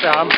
Sam.